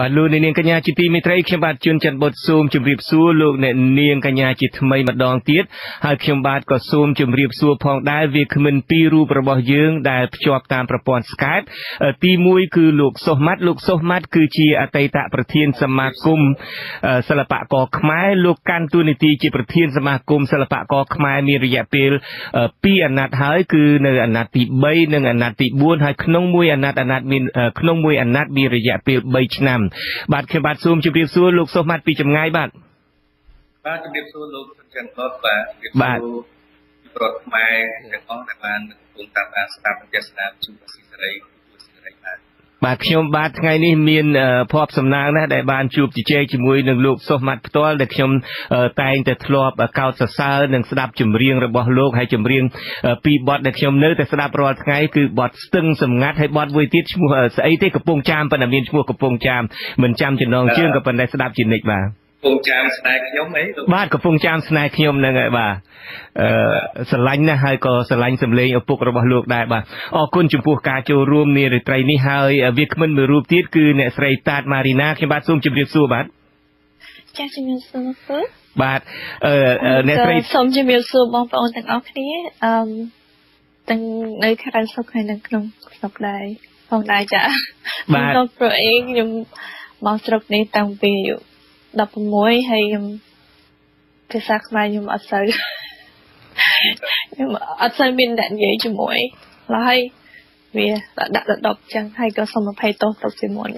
បាទលោកនាងកញ្ញាជាទីមេត្រីខ្ញុំបាទជួនច័ន្ទបុតសូមជម្រាបសួរលោកអ្នកនាងកញ្ញាជាថ្មីម្ដងទៀតហើយខ្ញុំបាទក៏សូមជម្រាបសួរផងដែរវាគ្មិនពីររូបរបស់យើងដែលភ្ជាប់តាមប្រព័ន្ធ Skype ទី1គឺលោកសុសម៉ាត់លោកសុសម៉ាត់គឺជាអតីតប្រធានសមាគមសិល្បករខ្មែរលោកកាន់តួនាទីជាប្រធានសមាគមសិល្បករខ្មែរមានរយៈពេល2អាណត្តិហើយគឺនៅអាណត្តិទី3និងអាណត្តិទី4ហើយក្នុងមួយអាណត្តិអាណត្តិមានក្នុងមួយអាណត្តិមានរយៈពេល3ឆ្នាំបាទខ្ញុំបាទសូមជម្រាបសួរលោកសុម៉ាត់ពីចម្ងាយបាទបាទជម្រាបសួរលោកច័ន្ទបុតបាទជម្រាបសួរប្រដ្ឋខ្មែរទាំងអស់ដែលបានកំពុងតាមដានស្ដាប់ទស្សនាជួបស៊ីសេរីសេរីបាទ បាទខ្ញុំបាទថ្ងៃនេះមានភ័ព្វសំណាងណាស់ដែលបានជួបជជែកជាមួយនឹងលោកសុសម៉ាត់ផ្ទាល់ដែលខ្ញុំតែងតែធ្លាប់កោតសរសើរនិងស្ដាប់ចម្រៀងរបស់លោកហើយចម្រៀងពីរបទដែលខ្ញុំនៅតែស្ដាប់រាល់ថ្ងៃគឺបទស្ទឹងសម្ងាត់ហើយបទមួយទៀតឈ្មោះស្អីទេកំពង់ចាមប៉ុន្តែមានឈ្មោះកំពង់ចាមមិនចាំចំណងជើងក៏ប៉ុន្តែស្ដាប់ជានិច្ចបាទកំ ពង់ចាមស្នេហ៍ខ្ញុំអីបាទកំពង់ចាមស្នេហ៍ខ្ញុំហ្នឹងហើយបាទអឺស្រឡាញ់ណាស់ហើយក៏ស្រឡាញ់សម្លេងឪពុករបស់លោកដែរបាទអរគុណចំពោះការចូលរួមនារាត្រីនេះហើយវាគ្មិនមួយរូបទៀតគឺអ្នកស្រីតាតម៉ារីណាខ្ញុំបាទសូមជម្រាបសួរបាទចា៎ជំរាបសួរបាទអឺអ្នកស្រីសូមជំរាបសួរបងប្អូនទាំងអស់គ្នាអឺទាំងនៅក្រៅស្រុកហើយនៅក្នុងស្រុកដែរផងដែរចា៎បាទខ្ញុំប្រអេខ្ញុំមកស្រុកនេះតាំងពី 16ហើយខ្ញុំភាសាខ្មែរខ្ញុំអត់សូវខ្ញុំអត់សូវមានអ្នកនិយាយជាមួយឡើយវាដាក់ដល់10ចឹងហើយក៏សូមអភ័យទោសទុកជាមុន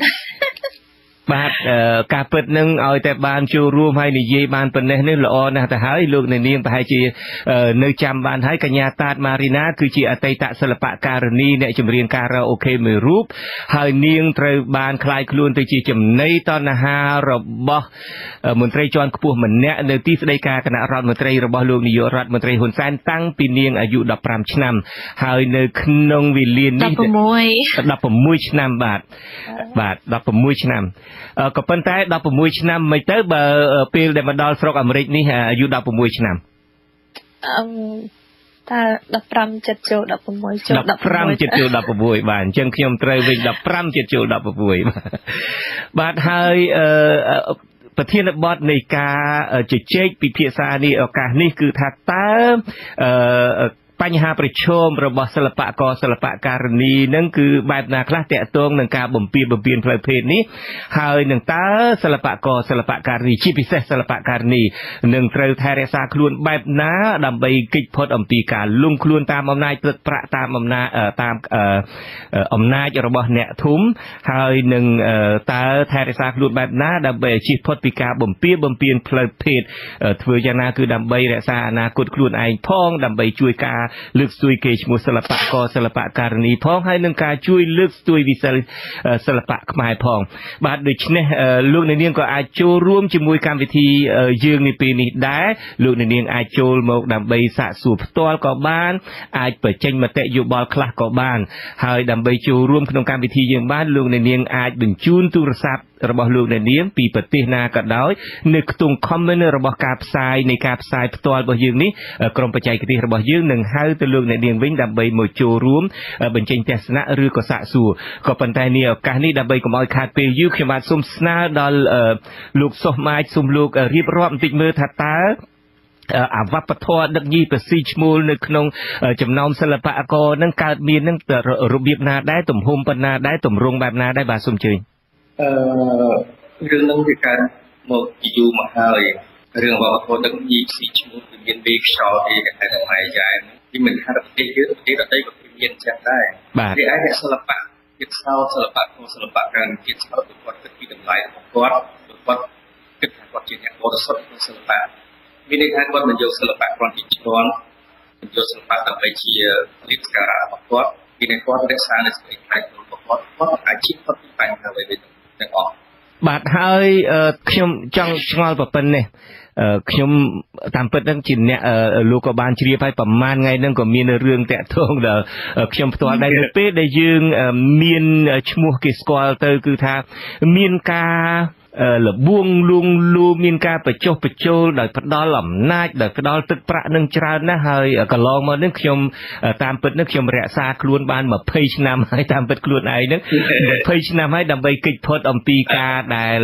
បាទការពិតនឹងឲ្យតែបានចូលរួមហើយនិយាយបានប៉ុណ្ណេះនេះល្អណាស់ទៅហើយលោកអ្នកនាងប្រហែលជានៅចាំបានហើយកញ្ញាតាតម៉ារីណាគឺជាអតីតសិល្បករនីអ្នកចម្រៀងការ៉ាអូខេមួយរូបហើយនាងត្រូវបានคลายខ្លួនទៅជាចំណីតណ្ហារបស់មន្ត្រីជាន់ខ្ពស់ម្នាក់នៅទីស្តីការគណៈរដ្ឋមន្ត្រីរបស់លោកនាយករដ្ឋមន្ត្រីហ៊ុនសែនតាំងពីនាងអាយុ15ឆ្នាំហើយនៅក្នុងវេលានេះ16ឆ្នាំបាទបាទ16ឆ្នាំ ក៏ប៉ុន្តែ16ឆ្នាំមិនទៅបើពេលដែលមកដល់ស្រុកអាមេរិកនេះអាយុ16ឆ្នាំអឺតា15ចិត្តចូល16ចូល15ចិត្តចូល16បាទអញ្ចឹងខ្ញុំត្រូវវិញ15ចិត្តចូល16បាទហើយអឺប្រធានបទនៃការជជែកពិភាក្សានេះឱកាសនេះគឺថាតើអឺ បញ្ហាប្រឈមរបស់សិល្បករសិល្បករនីនឹងគឺបែបណាខ្លះតកតងនឹងការបំពីបំពេញផ្លូវភេទនេះហើយនឹងតើសិល្បករសិល្បករនីជាពិសេសសិល្បករនីនឹងត្រូវថែរក្សាខ្លួនបែបណា ដើម្បីគេចផុតអំពីការលងខ្លួនតាមអំណាចព្រឹកប្រាក់តាមអំណាចតាមអំណាចរបស់អ្នកធំហើយនឹងតើថែរក្សាខ្លួនបែបណា ដើម្បីជៀសផុតពីការបំពីបំពេញផ្លូវភេទធ្វើយ៉ាងណាគឺដើម្បីរក្សាអនាគតខ្លួនឯងផងដើម្បីជួយការលើកស្ទួយគេឈ្មោះសិល្បករសិល្បករនីផងហើយនឹងការជួយលើកស្ទួយវិស័យសិល្បៈខ្មែរផង បាទដូច្នេះលោកអ្នកនាងក៏អាចចូលរួមជាមួយកម្មវិធីយើងនេះពេលនេះដែរលោកអ្នកនាងអាចចូលមកដើម្បីសាកសួរផ្ទាល់ក៏បាន អាចបញ្ចេញមតិយោបល់ខ្លះក៏បាន ហើយដើម្បីចូលរួមក្នុងកម្មវិធីយើងបានលោកអ្នកនាងអាចបញ្ជូនទូរស័ព្ទ របស់លោកអ្នកនាងពីប្រទេសណាក៏ដោយនៅខ្ទង់ comment របស់ការផ្សាយនៃការផ្សាយផ្ទាល់របស់យើងនេះក្រុមបច្ចេកទេសរបស់យើងនឹងហៅទៅលោកអ្នកនាងវិញដើម្បីមកចូលរួម បញ្ចេញទស្សនៈឬក៏សាកសួរក៏ប៉ុន្តែនេះឱកាសនេះដើម្បីកុំឲ្យខាតពេលយូរខ្ញុំបាទសូមស្នើដល់លោកសុសម៉ាចសូមលោករៀបរាប់បន្តិចមើលថាតើអវបធរដឹកញីប្រស៊ីឈ្មោលនៅក្នុងចំណោមសិល្បករនឹងកើតមាននឹងរបៀបណាដែរទំហំប៉ុណ្ណាដែរទម្រង់បែបណាដែរបាទសូមជើញ អឺរឿងនឹងវាកើតមកយូរមកហើយរឿងវប្បធម៌ដឹកញីស៊ីឈ្មោះវាមានវេខ្យល់ទេតែតែម៉ែយ៉ែវាមិនថាប្រទេសយើងប្រទេសដទៃក៏មានចឹងដែរវាអាចអ្នកសិល្បៈទៀតសោសិល្បៈក្នុងសិល្បៈការទៀតសោគាត់គិតពីតម្លៃរបស់គាត់គាត់គិតថាគាត់ជាអ្នកបរិសុទ្ធក្នុងសិល្បៈមានន័យថាគាត់មិនយកសិល្បៈគាត់ជាឈ្នន់មិនយកសិល្បៈដើម្បីជាលិខការៈរបស់គាត់ពីនេះគាត់រក្សានៅសេចក្តីថ្លៃរបស់គាត់គាត់អាចជិះផុតពីបញ្ហាអ្វីៗ ទាំងអស់បាទហើយខ្ញុំចង់ឆ្ងល់ប្រពន្ធនេះខ្ញុំតាមពិតហ្នឹងជាអ្នកលោកក៏បានជ្រាបហើយប្រហែលថ្ងៃហ្នឹងក៏មានរឿងតាក់ទងដល់ខ្ញុំផ្ទាល់ដែរនៅពេលដែលយើងមានឈ្មោះគេស្គាល់ទៅគឺថាមានការ លបួងលួងលួមានការបញ្ចុះបញ្ចូលដោយផ្ដាល់អំណាចដោយផ្ដាល់ទឹកប្រាក់នឹងច្រើនណាស់ហើយកន្លងមកនេះខ្ញុំតាមពិតនេះខ្ញុំរក្សាខ្លួនបាន20ឆ្នាំហើយតាមពិតខ្លួនឯងនឹង20ឆ្នាំហើយដើម្បីគេចផុតអំពីការដែល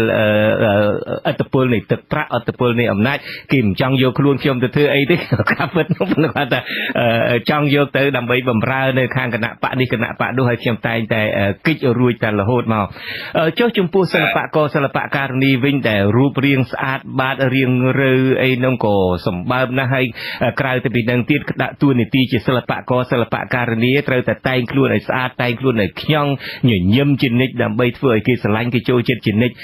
អត្តពលនៃទឹកប្រាក់អត្តពលនៃអំណាចគេមិនចង់យកខ្លួនខ្ញុំទៅធ្វើអីទេការពិតនោះគាត់ថាចង់យកទៅដើម្បីបំរើនៅខាងគណៈបកនេះគណៈបកនោះហើយខ្ញុំតែងតែគិតរួចតែរហូតមកចុះចំពោះសិល្បករសិល្បករនីវិញដែលរូបរាងស្អាតបាតរាងរើអីនោះក៏សម្បើមណាស់ហើយក្រៅទៅពីនឹងទៀតដាក់តួនាទីជាសិល្បករសិល្បករនីត្រូវតែតែងខ្លួនឲ្យស្អាតតែងខ្លួនឲ្យខ្ញង់ញញឹមជានិច្ចដើម្បីធ្វើឲ្យគេស្រឡាញ់គេចូលចិត្តជានិច្ច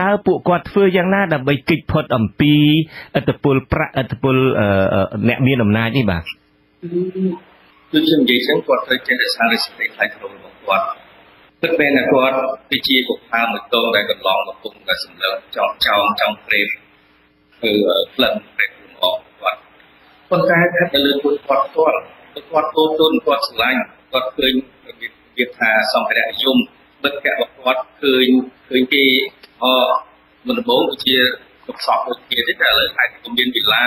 តើពួកគាត់ធ្វើយ៉ាងណាដើម្បីគេចផុតអំពីអត្តពលប្រាក់អត្តពលអ្នកមានអំណាចនេះបាទដូចខ្ញុំនិយាយចឹងគាត់ត្រូវចេះរក្សារិទ្ធិផ្នែកក្នុងរបស់គាត់ ពិតមែនតែគាត់វាជាកុហាមួយកងដែលកន្លងមកពុំតែសម្លឹងចោចចោលចង់ព្រេមគឺផ្លឹងព្រេមអស់គាត់ប៉ុន្តែថាទៅលើពុទ្ធគាត់គាត់គាត់គោទុនគាត់ស្រឡាញ់គាត់ឃើញវាថាសម្ភារៈយមបិទកៈរបស់គាត់ឃើញឃើញគេអមិនដំបូងគឺជាសុខសពដូចគ្នាទេតែឥឡូវអាចក៏មានវិឡា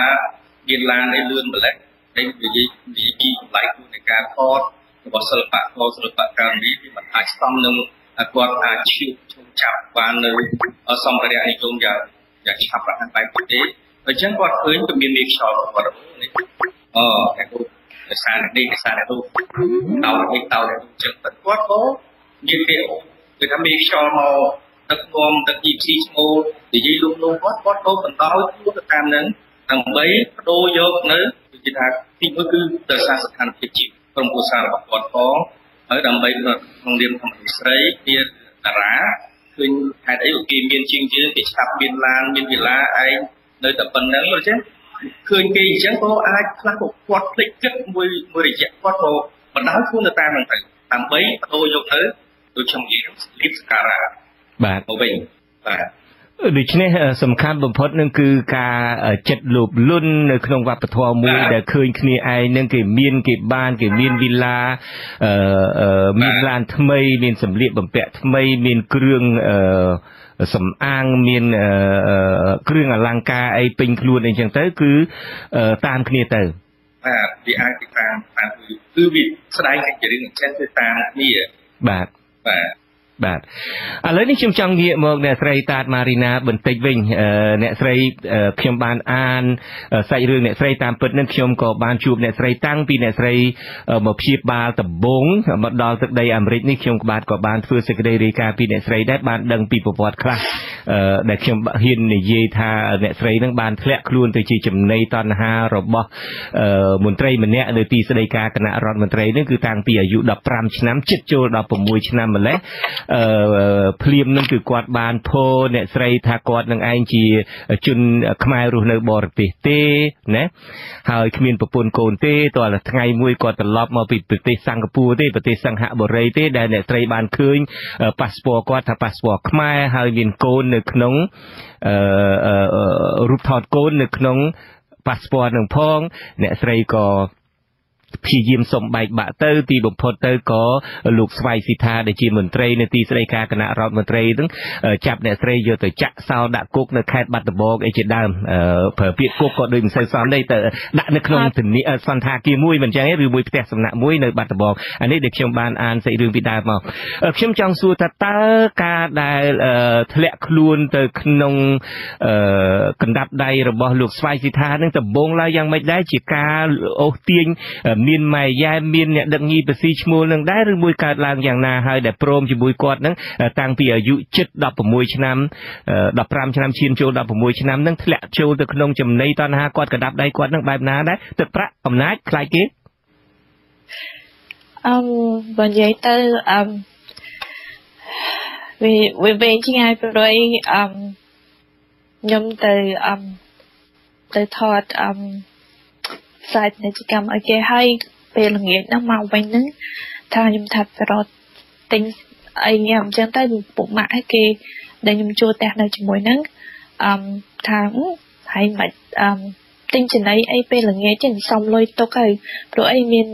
មានឡានឯលឿនម្លេះតែនិយាយនិយាយពីចម្លៃគូនៃការថត របស់សិល្បករសិល្បករនេះវាមិនអាចស្តំនឹងគាត់អាចឈៀបឈុំចាប់បាននៅសម្ភារៈនិយមយ៉ាងយ៉ាងឆាប់រហ័សបែបនេះទេអញ្ចឹងគាត់ឃើញក៏មានមេខ្យល់គាត់នេះអឺតែគាត់ភាសានេះភាសានេះទៅតោនេះតោនេះអញ្ចឹងគាត់ក៏និយាយពីគឺថាមេខ្យល់មកទឹកងំទឹកជីស៊ីឈ្មោះនិយាយលុបលុបគាត់គាត់ក៏បន្តធ្វើទៅតាមនឹងដើម្បីបដូរយកនៅគឺថាទីមួយគឺដោយសារស្ថានភាពជីវិត ក្រុមគ្រួសាររបស់គាត់ផងហើយដើម្បីក្នុងនាមធម្មស្រីជាតារាឃើញហេតុអីគេមានជាងយើងគេឆាប់មានឡានមានវិឡាឯងនៅតែប៉ុណ្្នឹងអញ្ចឹងឃើញគេអញ្ចឹងក៏អាចខ្លះក៏គាត់ភ្លេចគិតមួយមួយរយៈគាត់ក៏បណ្ដោយខ្លួនទៅតាមហ្នឹងទៅដើម្បីបដូរយកទៅដូចខ្ញុំនិយាយលៀបសការៈបាទមកវិញបាទ ដូច្នេះសំខាន់បំផុតនឹងគឺការចិត្តលោភលន់នៅក្នុងវប្បធម៌មួយដែលឃើញគ្នាឯងនឹងគេមានគេបានគេមានវីឡាអឺមានឡានថ្មី មានសម្លៀកបំពាក់ថ្មីមានគ្រឿងអឺសំអាងមានគ្រឿងអលង្ការអីពេញខ្លួនអីចឹងទៅគឺតាមគ្នាទៅបាទវាអាចទៅតាមតាមគឺវាស្ដែងជារឿងអញ្ចឹងទៅតាមគ្នាបាទបាទ បាទឥឡូវនេះខ្ញុំចង់ងាកមកអ្នកស្រីតាតម៉ារីណាបន្តិចវិញអ្នកស្រីខ្ញុំបានអានសាច់រឿងអ្នកស្រីតាមពិតនឹងខ្ញុំក៏បានជួបអ្នកស្រីតាំងពីអ្នកស្រីមកព្យាបាលដំបងមកដល់ទឹកដីអាមេរិកនេះខ្ញុំក៏បានក៏បានធ្វើសេចក្តីរាយការណ៍ពីអ្នកស្រីដែរបានដឹងពីប្រវត្តិខ្លះដែលខ្ញុំហ៊ាននិយាយថាអ្នកស្រីនឹងបានធ្លាក់ខ្លួនទៅជាចំណីតណ្ហារបស់មន្ត្រីម្នាក់នៅទីស្តីការគណៈរដ្ឋមន្ត្រីនេះគឺតាំងពីអាយុ15ឆ្នាំជិតចូល16ឆ្នាំម្លេះអឺភ្លាមនឹងគឺគាត់បានពោអ្នកស្រីថាគាត់នឹងឯងជាជនខ្មែររស់នៅបរទេសទេណាហើយគ្មានប្រពន្ធកូនទេតើថ្ងៃមួយគាត់ត្រឡប់មកពីប្រទេសសិង្ហបុរីទេប្រទេសសង្ហបុរីទេដែលអ្នកស្រីបានឃើញប៉ាសពតគាត់ថាប៉ាសពតខ្មែរហើយមានកូននៅក្នុងអឺរូបថតកូននៅក្នុងប៉ាសពតនឹងផងអ្នកស្រីក៏ ព្យាយាមសុំបែកបាក់ទៅទីបំផុតទៅក៏លោកស្វ័យស៊ីថាដែលជាមន្ត្រីនៅទីស្តីការគណៈរដ្ឋមន្ត្រីហ្នឹងចាប់អ្នកស្រីយកទៅចាក់សោដាក់គុកនៅខេត្តបាត់ដំបងអីជាដើមប្រើពាក្យគុកក៏ដូចមិនសូវសមដែរទៅដាក់នៅក្នុងធនីសន្តាគារមួយមិនចឹងទេឬមួយផ្ទះសំណាក់មួយនៅបាត់ដំបងអានេះដែលខ្ញុំបានអានសេចរឿងពីដើមមកខ្ញុំចង់សួរថាតើការដែលធ្លាក់ខ្លួនទៅក្នុងកណ្ដាប់ដៃរបស់លោកស្វ័យស៊ីថានឹងដំបងឡើយយ៉ាងម៉េចដែរជាការអូសទាញមានម៉ែយ៉ែមានអ្នកដឹកញីបស៊ីឈ្មោះនឹងដែរឬមួយកើតឡើងយ៉ាងណាហើយដែលព្រមជាមួយគាត់នឹងតាំងពីអាយុជិត16ឆ្នាំ15ឆ្នាំឈានចូល16ឆ្នាំនឹងធ្លាក់ចូលទៅក្នុងចំណីតណ្ហាគាត់កដាប់ដៃគាត់នឹងបែបណាដែរទឹកប្រាក់អំណាចខ្លាចគេអឺបើនិយាយទៅអឺវាវាវិញជាងព្រោះអឺខ្ញុំទៅអឺទៅថតអឺ ផ្សាយពាណិជ្ជកម្មឲ្យគេហើយពេលល្ងាចហ្នឹងមកវិញហ្នឹងថាខ្ញុំថាទៅរត់ទិញអីញ៉ាំអញ្ចឹងទៅពុកម៉ាក់ឲ្យគេដែលខ្ញុំជួលផ្ទះនៅជាមួយហ្នឹងអឺថាហើយមិនអឺទិញចំណីអីពេលល្ងាចចឹងសំលុយទុកហើយព្រោះអីមាន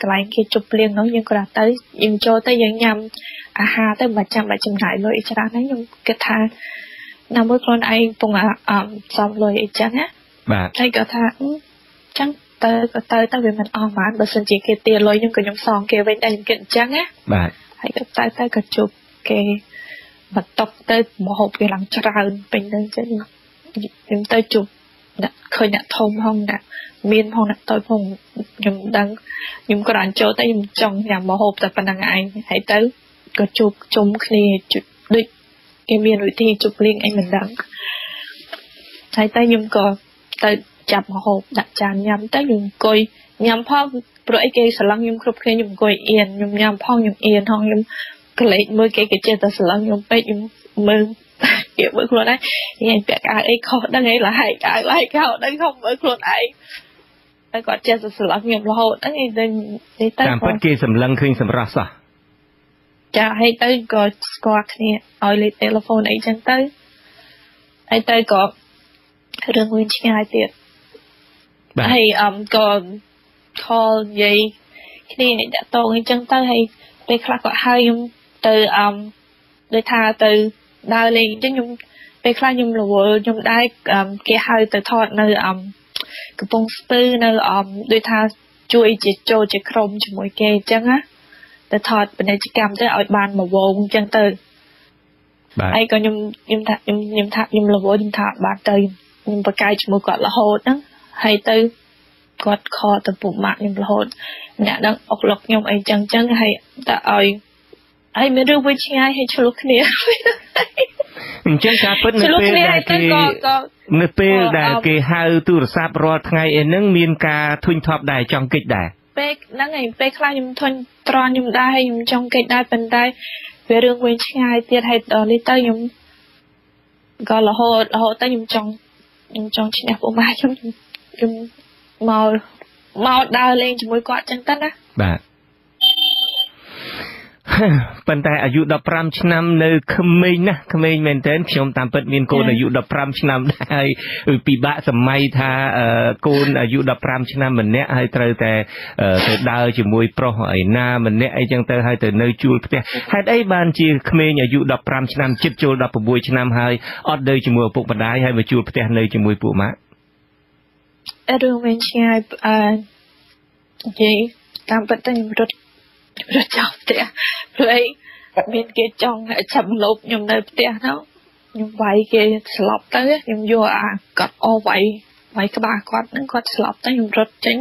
កន្លែងគេជប់ភ្លៀងហ្នឹងយើងក៏ទៅយើងចូលទៅយើងញ៉ាំអាហារទៅមិនចាំបាច់ចំណាយលុយច្រើនហ្នឹងខ្ញុំគិតថាណាមួយខ្លួនឯងពងអមសំលុយអីចឹងណាបាទហើយក៏ថាចឹង ទៅក៏ទៅទៅវាមិនអស់បានបើសិនជាគេទាលុយខ្ញុំក៏ខ្ញុំសងគេវិញដែរខ្ញុំគិតអញ្ចឹងណាបាទហើយក៏ទៅទៅក៏ជប់គេបន្តុកទៅមហូបគេឡើងច្រើនពេញទៅចឹងខ្ញុំទៅជប់ដាក់ឃើញអ្នកធំហងដាក់មានផងអ្នកតូចផងខ្ញុំដឹងខ្ញុំក៏បានចូលទៅខ្ញុំចង់ញ៉ាំមហូបតែប៉ុណ្្នឹងឯងហើយទៅក៏ជួបជុំគ្នាដូចគេមានវិធីជប់លៀងអីមិនដឹងហើយទៅខ្ញុំក៏ទៅ ចាប់មហូបដាក់ចានញ៉ាំទៅខ្ញុំអង្គុយញ៉ាំផងព្រោះអីគេស្រឡឹងខ្ញុំគ្រប់គ្នាខ្ញុំអង្គុយអៀនខ្ញុំញ៉ាំផងខ្ញុំអៀនផងខ្ញុំក្លែកមើលគេគេចេះតែស្រឡឹងខ្ញុំពេកខ្ញុំមើលគេមើលខ្លួនឯងនិយាយពាក់កៅអីខុសដឹងអីលហើយកៅលហើយកៅដឹងខុសមើលខ្លួនឯងតែគាត់ចេះតែស្រឡឹងខ្ញុំរហូតហ្នឹងឯងទៅទៅតាមពិតគេសម្លឹងឃើញសម្រស់សោះចាហើយទៅក៏ស្គាល់គ្នាឲ្យលេខទូរស័ព្ទអីចឹងទៅហើយទៅក៏រឿងវិញឆ្ងាយទៀត ហើយអមក៏ខលនិយាយគ្នាដាក់តងអញ្ចឹងទៅហើយពេលខ្លះក៏ហៅខ្ញុំទៅអមដូចថាទៅដើរលេងអញ្ចឹងខ្ញុំពេលខ្លះខ្ញុំរវល់ខ្ញុំដែរគេហៅទៅថតនៅអមកំពង់ស្ពឺនៅអមដូចថាជួយជាចូលជាក្រុមជាមួយគេអញ្ចឹងណាទៅថតពាណិជ្ជកម្មទៅឲ្យបានមួយវងអញ្ចឹងទៅបាទហើយក៏ខ្ញុំខ្ញុំថាខ្ញុំខ្ញុំថាខ្ញុំរវល់ខ្ញុំថាបានទៅខ្ញុំប្រកែកជាមួយគាត់រហូតហ្នឹង ហើយទៅគាត់ខកទៅពុកម៉ាក់ខ្ញុំរហូតអ្នកដឹងអុកលុកខ្ញុំអីចឹងចឹងហើយតែឲ្យហើយមានរឿងវិញឆ្ងាយហើយឆ្លោះគ្នាអញ្ចឹងការពិតនៅពេលដែលគេនៅពេលដែលគេហៅទូរស័ព្ទរាល់ថ្ងៃអីហ្នឹងមានការធុញថប់ដែរចង់កិច្ចដែរពេលហ្នឹងឯងពេលខ្លះខ្ញុំធុញត្រង់ខ្ញុំដែរហើយខ្ញុំចង់កិច្ចដែរប៉ុន្តែវារឿងវិញឆ្ងាយទៀតហើយដល់នេះទៅខ្ញុំក៏រហូតរហូតទៅខ្ញុំចង់ខ្ញុំចង់ឈ្នះពុកម៉ែខ្ញុំ ខ្ញុំមកមកដើរលេងជាមួយគាត់ចឹងទៅណាបាទប៉ុន្តែអាយុ15ឆ្នាំនៅក្មេងណាស់ក្មេងមែនទែនខ្ញុំតាមពិតមានកូនអាយុ15ឆ្នាំដែរហើយពិបាកសម័យថាកូនអាយុ15ឆ្នាំម្នាក់ហើយត្រូវតែទៅដើរជាមួយប្រុសឯណាម្នាក់អីចឹងទៅហើយទៅនៅជួលផ្ទះហេតុអីបានជាក្មេងអាយុ15ឆ្នាំជិតចូល16ឆ្នាំហើយអត់នៅជាមួយឪពុកម្ដាយហើយមកជួលផ្ទះនៅជាមួយពួកម៉ាក់ រឿងវិញឆ្ងាយអឺនិយាយតាមពិតទៅខ្ញុំរត់រត់ចោលផ្ទះព្រោះអីមានគេចង់ចាប់លុបខ្ញុំនៅផ្ទះហ្នឹងខ្ញុំវាយគេស្លាប់ទៅខ្ញុំយកអាកត់អស់វាយវាយក្បាលគាត់ហ្នឹងគាត់ស្លាប់ទៅខ្ញុំរត់ចេញ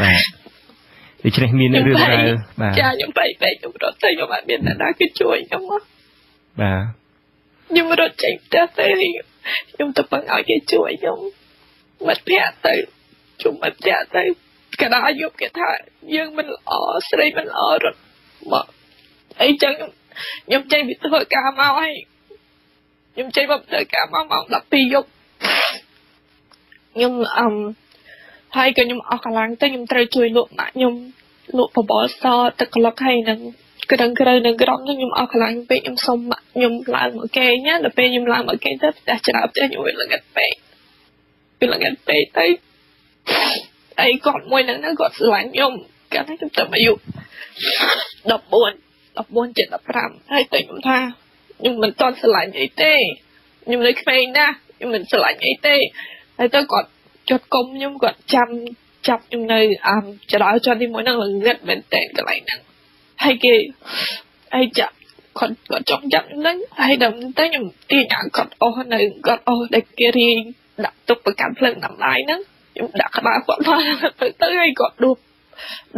បាទដូច្នេះមានរឿងរ៉ាវបាទចាខ្ញុំបែកបែកខ្ញុំរត់ទៅខ្ញុំអត់មានអ្នកណាគេជួយខ្ញុំមកបាទខ្ញុំរត់ចេញផ្ទះទៅខ្ញុំទៅពឹងឲ្យគេជួយខ្ញុំ មិត្តភក្តិទៅជុំមិត្តភក្តិទៅកណ្ដាលយប់គេថាយើងមិនល្អស្រីមិនល្អរត់មកអីចឹងខ្ញុំចេញពីធ្វើការមកហើយខ្ញុំចេញមកធ្វើការមកម៉ោង12យប់ខ្ញុំអឹមហើយក៏ខ្ញុំអស់កម្លាំងទៅខ្ញុំត្រូវជួយលក់ម៉ាក់ខ្ញុំលក់បបរសទឹកក្លុកហើយនឹងក្រឹងក្រៅនៅក្រុមហ្នឹងខ្ញុំអស់កម្លាំងពេកខ្ញុំសុំម៉ាក់ខ្ញុំឡើងមកគេណាដល់ពេលខ្ញុំឡើងមកគេទៅផ្ទះច្រើផ្ទះខ្ញុំវាល្ងិតពេក វាល្ងិតពេកទៅអីគាត់មួយហ្នឹងគាត់ស្រឡាញ់ខ្ញុំកាលហ្នឹងខ្ញុំទៅអាយុ14 14ចិត្ត15ហើយតែខ្ញុំថាខ្ញុំមិនតន់ស្រឡាញ់អីទេខ្ញុំនៅក្មេងណាស់ខ្ញុំមិនស្រឡាញ់អីទេហើយទៅគាត់ចុតគុំខ្ញុំគាត់ចាំចាប់ខ្ញុំនៅអាមចរោចទីមួយហ្នឹងល្ងឹតមែនតើកន្លែងហ្នឹងហើយគេហើយចាប់គាត់គាត់ចង់ចាប់ខ្ញុំហ្នឹងហើយដល់ទៅខ្ញុំទាញអាគាត់អស់នៅគាត់អស់ដែលគេរៀង ដាក់ទុកប្រកាន់ភ្លើងដំឡាយហ្នឹងខ្ញុំដាក់ក្បាលគាត់មកទៅទៅហើយគាត់ដួស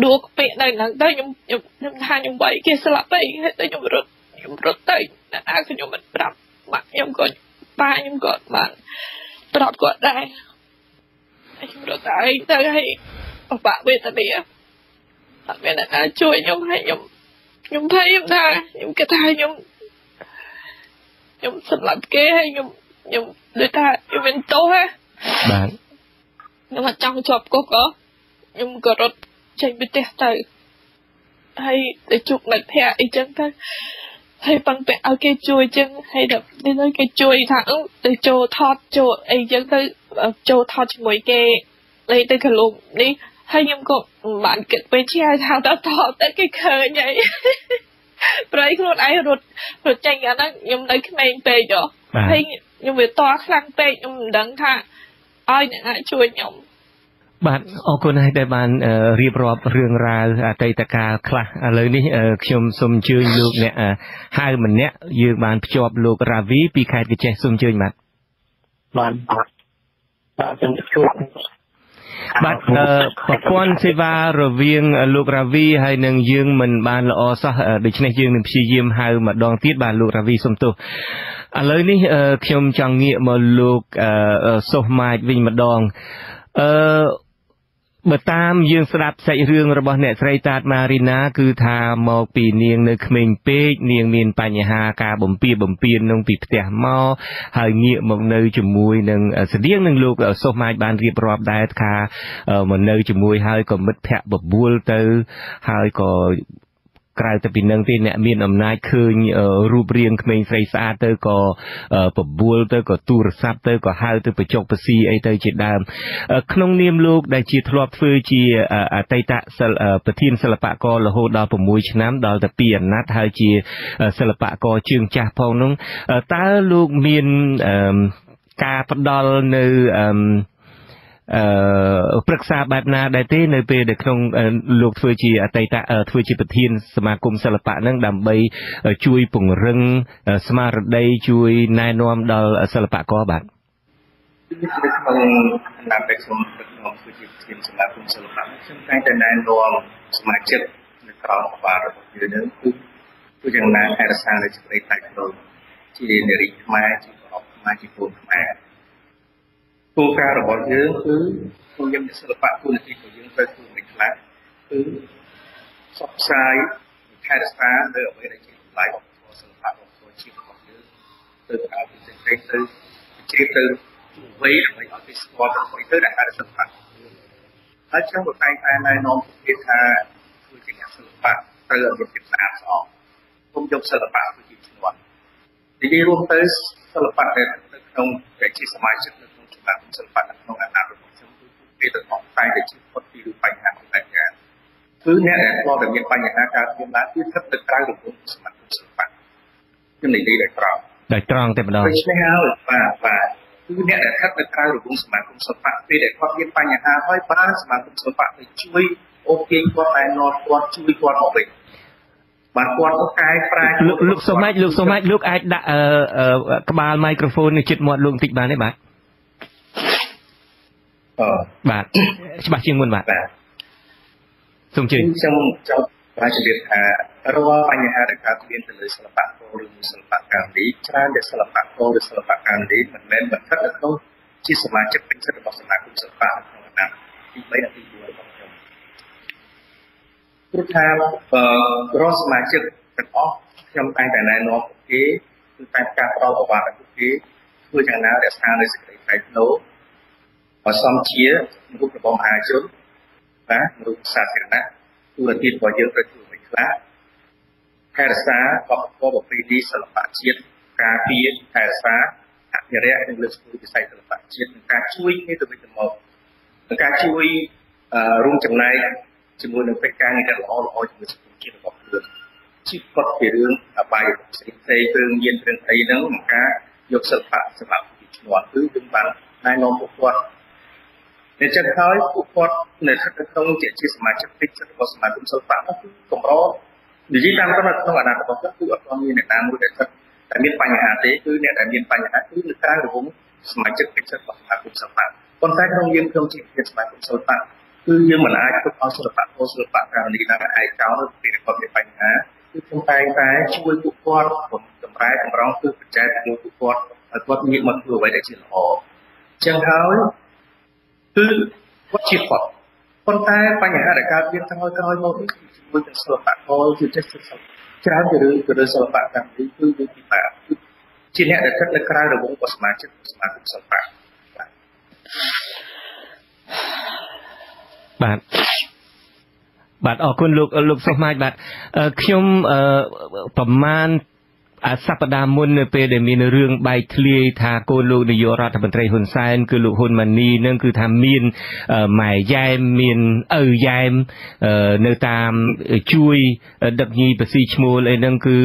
ដួសពាក្យនៅហ្នឹងទៅខ្ញុំខ្ញុំខ្ញុំថាខ្ញុំវាយគេស្លាប់ទៅហើយទៅខ្ញុំរត់ខ្ញុំរត់ទៅណាស់ខ្ញុំមិនប្រាប់ម៉ាក់ខ្ញុំក៏ប៉ាខ្ញុំក៏បានប្រាប់គាត់ដែរហើយខ្ញុំរត់ទៅទៅហើយបបាក់វេទនាអត់មានអ្នកណាជួយខ្ញុំហើយខ្ញុំខ្ញុំភ័យខ្ញុំថាខ្ញុំគិតថាខ្ញុំខ្ញុំសម្លាប់គេហើយខ្ញុំ ខ្ញុំដូចថាខ្ញុំមានទោសហ៎បាទខ្ញុំអត់ចង់ជាប់គុកក៏ខ្ញុំក៏រត់ចេញពីផ្ទះទៅហើយទៅជួបមិត្តភ័ក្តិអីចឹងទៅហើយបងពាក់ឲ្យគេជួយចឹងហើយដល់នេះគេជួយថាទៅចូលថតចូលអីចឹងទៅចូលថតជាមួយគេលេទៅកលុំនេះហើយខ្ញុំក៏មិនបានគិតពេលជាថាតថតទៅគេឃើញហើយប្រៃខ្លួនឯងរត់រត់ចេញអាហ្នឹងខ្ញុំនៅក្មេងពេកហ៎ហើយ ខ្ញុំវាតខ្លាំងពេកខ្ញុំមិនដឹងថាឲ្យអ្នកណាជួយខ្ញុំបាទអរគុណហើយដែលបានរៀបរាប់រឿងរ៉ាវអតីតកាលខ្លះឥឡូវនេះខ្ញុំសូមអញ្ជើញលោកអ្នកហៅម្នាក់យើងបានភ្ជាប់លោករាវីពីខេត្តកញ្ចេះសូមអញ្ជើញបាទបាទបាទខ្ញុំជួប បាទប្រព័ន្ធសេវារវាងលោករ៉ាវីហើយនឹងយើងមិនបានល្អសោះដូច្នេះយើងនឹងព្យាយាមហៅម្ដងទៀតបាទលោករ៉ាវីសុំទោសឥឡូវនេះខ្ញុំចង់ងាកមកលោកសុសម៉ាចវិញម្ដងអឺ បើតាមយើងស្ដាប់សាច់រឿងរបស់អ្នកស្រីតាតម៉ារីណា គឺថាមកពីនាងនៅក្មេងពេកនាងមានបញ្ហាការបំពៀបំពៀននឹងពីផ្ទះមកហើយងាកមកនៅជាមួយនឹងស្តៀងនឹងលោកសុសម៉ាចបានរៀបរាប់ដែរថាមកនៅជាមួយហើយក៏មិត្តភ័ក្តិបបួលទៅហើយក៏ ក្រៅទៅពីនឹងទេអ្នកមានអំណាចឃើញរូបរាងក្មេងស្រីស្អាតទៅក៏បបួលទៅក៏ទូរស័ព្ទទៅក៏ហៅទៅបញ្ចុកបស៊ីអីទៅជាដើមក្នុងនាមលោកដែលជាធ្លាប់ធ្វើជាអតីតប្រធានសិល្បកររហូតដល់6ឆ្នាំដល់ទៅ2អាណត្តិហើយជាសិល្បករជើងចាស់ផងនោះតើលោកមានការផ្ដល់នៅអឺ អឺប្រឹក្សាបែបណាដែរទេនៅពេលដែលក្នុងលោកធ្វើជាអតីតធ្វើជាប្រធានសមាគមសិល្បៈហ្នឹងដើម្បីជួយពង្រឹងស្មារតីជួយណែនាំដល់សិល្បករបាទក្នុងតាមតែខ្ញុំខ្ញុំធ្វើជាប្រធានសមាគមសិល្បៈខ្ញុំតែងតែណែនាំសមាជិកនៅក្រមអបាលរបស់យើងនឹងគឺគឺយ៉ាងណាថែរក្សានៅសេចក្តីតែខ្លួនជានារីខ្មែរជាប្រអប់ខ្មែរជាពលខ្មែរ គោលការណ៍របស់យើងគឺក្នុងយើងសិល្បៈគុណនីតិរបស់យើងត្រូវធ្វើមិនខ្លះគឺផ្សព្វផ្សាយថែរក្សានៅអ្វីដែលជាតម្លៃរបស់សិល្បៈរបស់ជាតិរបស់យើងទៅឲ្យពិសេសទៅទៅជ្រាបទៅអ្វីដើម្បីឲ្យគេស្គាល់ទៅអ្វីទៅដែលហៅសិល្បៈហើយខ្ញុំក៏តែងតែណែនាំគេថាធ្វើជាអ្នកសិល្បៈត្រូវឲ្យមានភាពស្អាតស្អំខ្ញុំយកសិល្បៈធ្វើជាឈ្មោះនិយាយរួមទៅសិល្បៈដែលនៅក្នុងដែលជាសមាជិក តាមសិល្បៈក្នុងអាណាចក្ររបស់ខ្ញុំគឺគេទៅអត់តែតែជិះផុតពីបញ្ហាផ្នែកការគឺអ្នកដែលធ្លាប់តែមានបញ្ហាការធ្វើឡើងគឺស្ថិតទៅក្រៅរង្វង់សមាគមសិល្បៈខ្ញុំនិយាយដោយត្រង់ដោយត្រង់តែម្ដងដូច្នេះហើយបាទបាទគឺអ្នកដែលស្ថិតនៅក្រៅរង្វង់សមាគមសិល្បៈពេលដែលគាត់មានបញ្ហាហើយបានសមាគមសិល្បៈទៅជួយអូខេគាត់តែនាំគាត់ជួយគាត់មកវិញបាទគាត់ក៏កែប្រែលោកលោកសុមាច់លោកសុមាច់លោកអាចដាក់ក្បាលមីក្រូហ្វូននៅជិតមាត់លោកបន្តិចបានទេបាទ បាទច្បាស់ជាងមុនបាទសូមជឿខ្ញុំចង់បានជម្រាបថារាល់បញ្ហាដែលកើតមានទៅលើសិល្បៈករឬសិល្បៈកម្មនេះច្រើនតែសិល្បៈករឬសិល្បៈកម្មនេះមិនមែនបន្ថិតនៅក្នុងជាសមាជិកពេញសិទ្ធិរបស់សមាគមសិល្បៈក្នុងអាណត្តិទី3និងទី4របស់ខ្ញុំព្រោះថារាល់សមាជិកទាំងអស់ខ្ញុំតែងតែណែនាំពួកគេគឺតែការផ្ដល់ឱវាទឲ្យពួកគេធ្វើយ៉ាងណារក្សានៅសេចក្តីថ្លៃថ្នូរ ឲ្យសមជារូបរបស់មហាជនបាទរូបសាធារណៈទូរទស្សន៍របស់យើងត្រូវធ្វើមិនខ្លះថែរក្សាបបបប្រពៃណីសិល្បៈជាតិការពារថែរក្សាអភិរក្សនិងលើកស្ទួយវិស័យសិល្បៈជាតិនិងការជួយគ្នាទៅវិញទៅមកនិងការជួយរួមចំណែកជាមួយនឹងកិច្ចការងារល្អល្អជាមួយសង្គមជាតិរបស់ខ្លួនជីវិតពីរឿងអបាយផ្សេងផ្សេងរឿងមានរឿងអីហ្នឹងក្នុងការយកសិល្បៈសម្រាប់ពីឈ្មោះគឺយើងបានណែនាំពួកគាត់ អញ្ចឹងហើយពួកគាត់នៅស្ថិតក្នុងជាជាសមាជិកពេជ្ររបស់សមាគមសិល្បៈនោះគឺកម្រនិយាយតាមត្រង់ក្នុងអាណត្តិរបស់គាត់គឺអត់មានអ្នកណាមួយដែលស្ថិតតែមានបញ្ហាទេគឺអ្នកដែលមានបញ្ហាគឺនៅក្រៅរង្វង់សមាជិកពេជ្ររបស់សមាគមសិល្បៈប៉ុន្តែក្នុងយើងក្នុងជាសមាគមសិល្បៈគឺយើងមិនអាចធ្វើឲ្យសិល្បៈពលសិល្បៈកម្មនេះដល់ឯកោនៅពីគាត់មានបញ្ហាគឺខ្ញុំតែងតែជួយពួកគាត់តម្រែតម្រង់គឺបច្ចេកទេសពួកគាត់ឲ្យគាត់ងាកមកធ្វើអ្វីដែលជាល្អអញ្ចឹងហើយ គឺគាត់ជាគាត់ប៉ុន្តែបញ្ហាដែលកើតមានក្រោយក្រោយមកនេះជាមួយនឹងសិល្បករជាចេះសិក្សាច្រើនទៅរឿងទៅរឿងសិល្បៈកម្មនេះគឺវាពិបាកជាអ្នកដែលស្ថិតនៅក្រៅរង្វង់របស់សមាជិកសមាគមសិល្បៈបាទបាទបាទអរគុណលោកលោកសុសម៉ាចបាទខ្ញុំប្រមាណ សប្តាហ៍មុននៅពេលដែលមានរឿងបែកធ្លាយថាកូនលោកនាយករដ្ឋមន្ត្រីហ៊ុនសែនគឺលោកហ៊ុនម៉ាណីនឹងគឺថាមានម៉ែយ៉ែមមានឪយ៉ែមនៅតាមជួយដឹកញីបស៊ីឈ្មោលអីហ្នឹងគឺ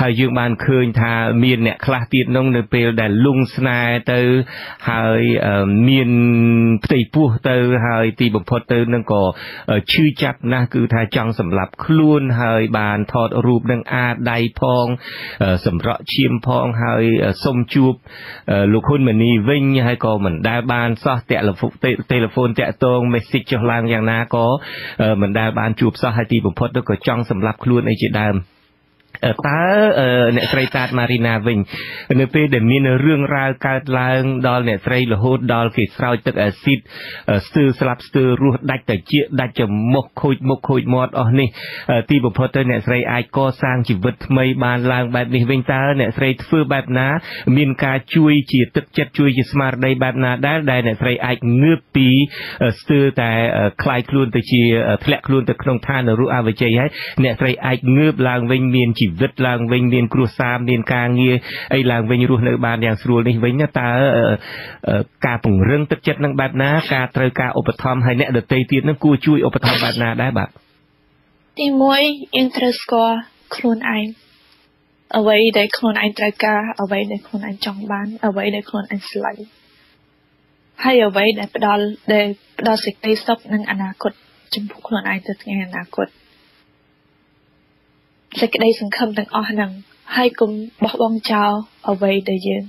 ហើយយើងបានឃើញថាមានអ្នកខ្លះទៀតនោះនៅពេលដែលលងស្នេហ៍ទៅហើយមានផ្ទៃពោះទៅហើយទីបំផុតទៅនឹងក៏ឈឺចាប់ណាស់គឺថាចង់សម្លាប់ខ្លួនហើយបានថតរូបនឹងអាដៃផងសម្រក់ឈាមផងហើយសុំជួបលោកហ៊ុនម៉ាណីវិញហើយក៏មិនដែលបានសោះតាក់ទូរហ្វូនតាក់ទង message ចុះឡើងយ៉ាងណាក៏មិនដែលបានជួបសោះហើយទីបំផុតទៅក៏ចង់សម្លាប់ខ្លួនអីជាដើម តើអ្នកស្រីតាតម៉ារីណាវិញនៅពេលដែលមានរឿងរ៉ាវកើតឡើងដល់អ្នកស្រីរហូតដល់គេស្រោចទឹកអាស៊ីតស្ទើរស្លាប់ស្ទើររស់ដាច់តាជាដាច់ច្រមុះខូចមុខខូចមាត់អស់នេះទីបំផុតទៅអ្នកស្រីអាចកសាងជីវិតថ្មីបានឡើងបែបនេះវិញតើអ្នកស្រីធ្វើបែបណា មានការជួយជាទឹកចិត្តជួយជាស្មារតីបែបណាដែរដែលអ្នកស្រីអាចងើបពីស្ទើរតែคลายខ្លួនទៅជាធ្លាក់ខ្លួនទៅក្នុងឋាននរោអវជ័យហើយអ្នកស្រីអាចងើបឡើងវិញមាន ជីវិតឡើងវិញមានគ្រួសារមានការងារអីឡើងវិញរស់នៅបានយ៉ាងស្រួលនេះវិញតើការពង្រឹងទឹកចិត្តនឹងបែបណាការត្រូវការឧបត្ថម្ភឲ្យអ្នកដទៃទៀតនឹងគួរជួយឧបត្ថម្ភបែបណាដែរបាទទី1យើងត្រូវស្គាល់ខ្លួនឯងអ្វីដែលខ្លួនឯងត្រូវការអ្វីដែលខ្លួនឯងចង់បានអ្វីដែលខ្លួនឯងស្រឡាញ់ហើយអ្វីដែលផ្ដល់ដែលផ្ដល់សេចក្តីសុខនិងអនាគតចំពោះខ្លួនឯងទៅថ្ងៃអនាគត សេចក្តីសង្ឃឹមទាំងអស់ហ្នឹងហើយកុំបោះបង់ចោលអ្វីដែលយើង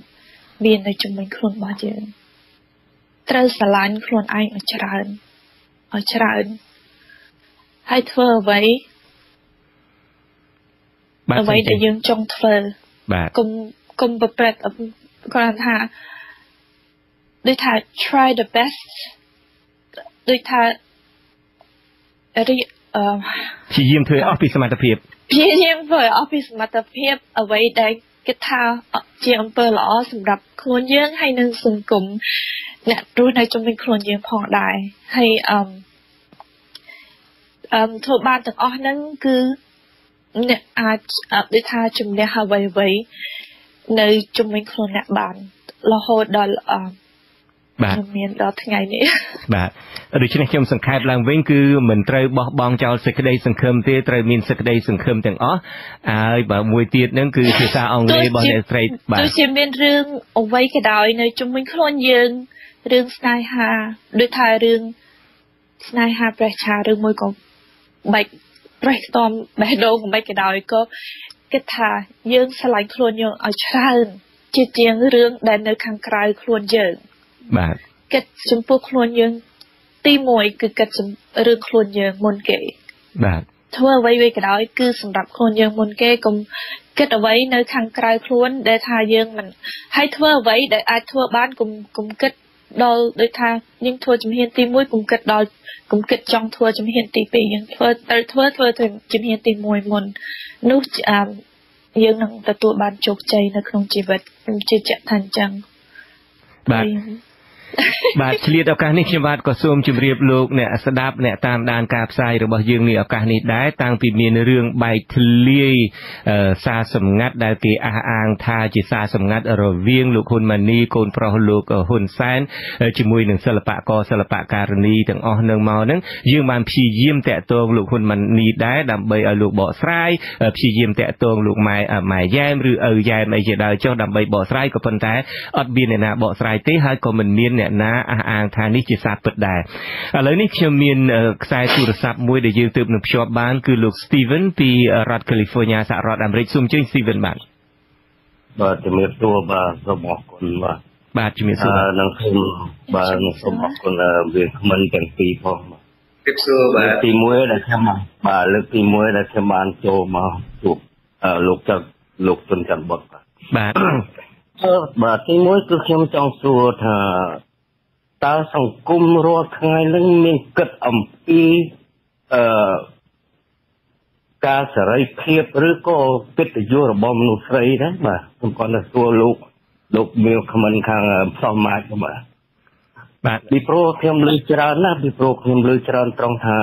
មាននៅជំនាញខ្លួនរបស់យើងត្រូវស្រឡាញ់ខ្លួនឯងឲ្យច្រើនឲ្យច្រើនហើយធ្វើអ្វីអ្វីដែលយើងចង់ធ្វើបាទកុំកុំប្រព្រឹត្តគាត់ថាដូចថា try the best ដូចថារីអឺព្យាយាមធ្វើអស់ពីសមត្ថភាព ព្យាយាមធ្វើអស់ពីសមត្ថភាពអ្វីដែលគិតថាជាអំពើល្អសម្រាប់ខ្លួនយើងហើយនិងសង្គមអ្នករស់នៅជុំវិញខ្លួនយើងផងដែរហើយអឺអឺធ្វើបានទាំងអស់ហ្នឹងគឺអ្នកអាចដូចថាជំនះអ្វីអ្វីនៅជុំវិញខ្លួនអ្នកបានរហូតដល់អឺ បាទមានដល់ថ្ងៃនេះបាទដូច្នេះខ្ញុំសង្ខេបឡើងវិញគឺមិនត្រូវបោះបង់ចោលសេចក្តីសង្ឃឹមទេត្រូវមានសេចក្តីសង្ឃឹមទាំងអស់ហើយបើមួយទៀតហ្នឹងគឺភាសាអង់គ្លេសរបស់អ្នកស្រីបាទទោះជាមានរឿងអ្វីក៏ដោយនៅជុំវិញខ្លួនយើងរឿងស្នេហាដូចថារឿងស្នេហាប្រេះឆាឬមួយក៏បែកប្រេះស្ទំបេះដូងមិនក៏ដោយក៏គិតថាយើងឆ្លាញ់ខ្លួនយើងឲ្យច្រើនជាជាងរឿងដែលនៅខាងក្រៅខ្លួនយើង បាទគិតចំពោះខ្លួនយើង ទី1គឺគិតរឿងខ្លួនយើងមុនគេ បាទធ្វើអ្វីវាក៏ដោយគឺសម្រាប់ខ្លួនយើងមុនគេកុំគិតអ្វីនៅខាងក្រៅខ្លួនដែលថាយើងមិនហើយធ្វើអ្វីដែលអាចធ្វើបានកុំកុំគិតដល់ដូចថាយើងធ្វើជំហានទី1កុំគិតដល់កុំគិតចង់ធ្វើជំហានទី2យើងធ្វើត្រូវធ្វើធ្វើទៅជំហានទី1មុននោះអឺយើងនឹងទទួលបានជោគជ័យនៅក្នុងជីវិតខ្ញុំជឿជាក់ថាអញ្ចឹងបាទ បាទឆ្លៀតឱកាសនេះខ្ញុំបាទក៏សូមជម្រាបលោកអ្នកស្ដាប់អ្នកតាមដានការផ្សាយរបស់យើងនេះឱកាសនេះដែរតាំងពីមានរឿងបែកធ្លាយសារសម្ងាត់ដែលគេអះអាងថាជាសារសម្ងាត់រវាងលោកហ៊ុនម៉ាណីកូនប្រុសលោកហ៊ុនសែនជាមួយនឹងសិល្បករសិល្បករនីទាំងអស់នឹងមកហ្នឹងយើងបានព្យាយាមតាក់ទងលោកហ៊ុនម៉ាណីដែរដើម្បីឲ្យលោកបកស្រាយព្យាយាមតាក់ទងលោកម៉ែម៉ែយ៉ែមឬឪយ៉ែមអីជាដើមចុះដើម្បីបកស្រាយក៏ប៉ុន្តែអត់មានអ្នកណាបកស្រាយទេហើយក៏មិនមានអ្នកណាអះអាងថានេះជាសារពិតដែរឥឡូវនេះខ្ញុំមានខ្សែទូរស័ព្ទមួយដែលយើងទើបនឹងភ្ជាប់បានគឺលោក Steven ពីរដ្ឋ California សហរដ្ឋអាមេរិកសូមអញ្ជើញ Steven បាទបាទជំរាបសួរបាទសូមអរគុណបាទបាទជំរាបសួរនឹងខ្ញុំបាទសូមអរគុណវាគ្មិនទាំងពីរផងបាទជំរាបសួរបាទទី1ដែលខ្ញុំបាទលើកទី1ដែលខ្ញុំបានចូលមកជួបលោកចៅលោកទុនច័ន្ទបុតបាទបាទបាទទី1គឺខ្ញុំចង់សួរថា តើសង្គមរាល់ថ្ងៃនឹងមានគិតអំពីអឺការសេរីភាពឬក៏កិត្តិយសរបស់មនុស្សស្រីដែរបាទខ្ញុំគាត់ទៅសួរលោកលោកមានខមមិនខាងផ្សំម៉ាចបាទបាទពីព្រោះខ្ញុំលើច្រើនណាស់ពីព្រោះខ្ញុំលើច្រើនត្រង់ថា